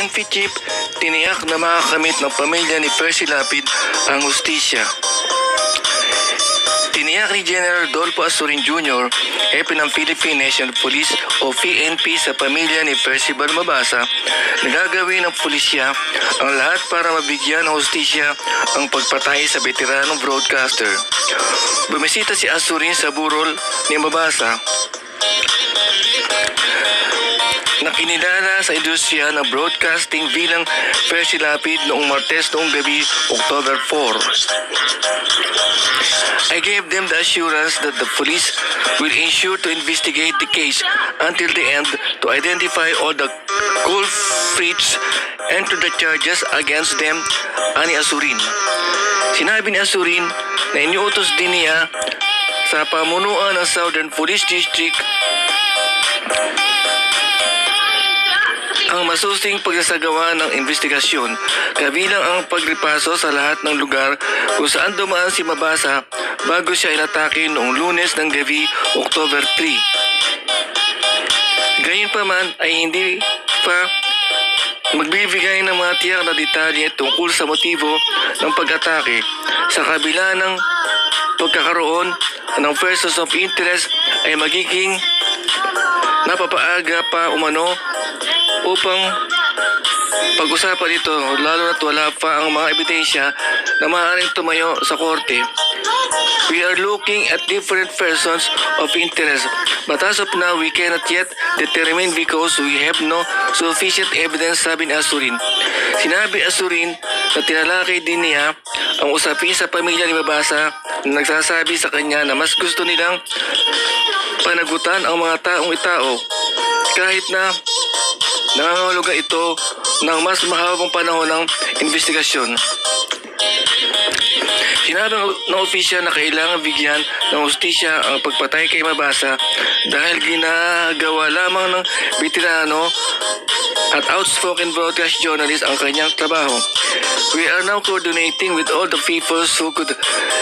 PNP chief tiniyak na makakamit ng pamilya ni Percy Lapid ang hustisya. Tiniyak ni General Dolpo Asurin Jr., hepe ng Philippine National Police o PNP sa pamilya ni Percy Balmabasa na ng pulisya ang lahat para mabigyan ng hustisya ang pagpatay sa veteranong broadcaster. Bumisita si Asurin sa burol ni Mabasa na kinilala sa industriya ng broadcasting bilang Percy Lapid noong Martes noong gabi, October 4. I gave them the assurance that the police will ensure to investigate the case until the end to identify all the culprits and to the charges against them, ani Asurin. Sinabi ni Asurin na iniutos din niya sa pamunuan ng Southern Police District masusing pagsasagawa ng investigasyon kabilang ang pagripaso sa lahat ng lugar kung saan dumaan si Mabasa bago siya inatake noong lunes ng gabi, October 3. Gayunpaman ay hindi pa magbibigay ng mga tiyak na detalye tungkol sa motibo ng pag-atake sa kabila ng pagkakaroon ng persons of interest ay magiging napapaaga pa umano upang pag-usapan ito lalo na't wala pa ang mga ebidensya na maaaring tumayo sa korte. We are looking at different persons of interest but as of now we cannot yet determine because we have no sufficient evidence sabi ni Asurin. Sinabi Asurin na tinalakay din niya ang usapin sa pamilya ni Mabasa na nagsasabi sa kanya na mas gusto nilang panagutan ang mga taong itao kahit na nangangahulugan ito ng mas mahabang panahon ng investigasyon. Sinabi ng opisyal na kailangan bigyan ng hustisya ang pagpatay kay Mabasa dahil ginagawa lamang ng veterano at outspoken broadcast journalist ang kanyang trabaho. We are now coordinating with all the people who could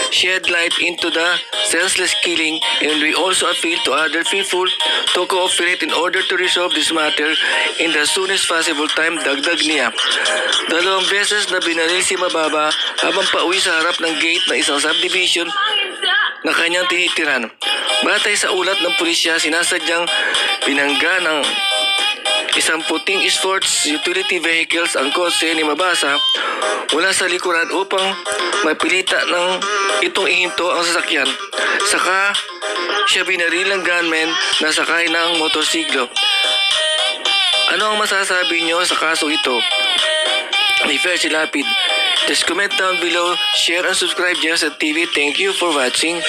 shed light into the senseless killing and we also appeal to other people to cooperate in order to resolve this matter in the soonest possible time, dagdag niya. Dalawang beses na binaril si Mababa habang pauwi sa harap ng gate ng isang subdivision na kanyang tinitiran. Batay sa ulat ng pulisya, sinasadyang binangga ng isang puting sports utility vehicles ang kotse ni Mabasa mula sa likuran upang mapilita ng itong ihinto ang sasakyan. Saka siya binaril ng gunman na sakay ng motorsiklo. Ano ang masasabi niyo sa kaso ito? Ni Fersi Lapid. Just comment down below, share and subscribe Just TV. Thank you for watching.